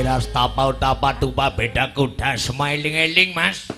Wiras tapa utapa tupa beda kuda. Smiling eling mas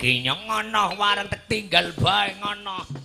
Ngono wareng tek tinggal bae ngono.